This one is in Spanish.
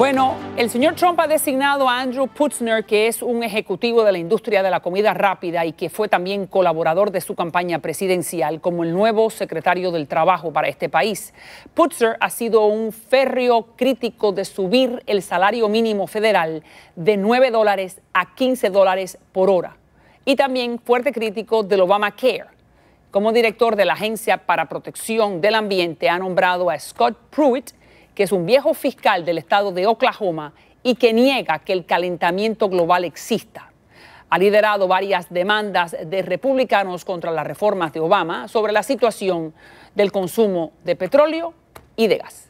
Bueno, el señor Trump ha designado a Andrew Putzner, que es un ejecutivo de la industria de la comida rápida y que fue también colaborador de su campaña presidencial, como el nuevo secretario del Trabajo para este país. Putzner ha sido un férreo crítico de subir el salario mínimo federal de 9 dólares a 15 dólares por hora y también fuerte crítico del Obamacare. Como director de la Agencia para Protección del Ambiente ha nombrado a Scott Pruitt que es un viejo fiscal del estado de Oklahoma y que niega que el calentamiento global exista. Ha liderado varias demandas de republicanos contra las reformas de Obama sobre la situación del consumo de petróleo y de gas.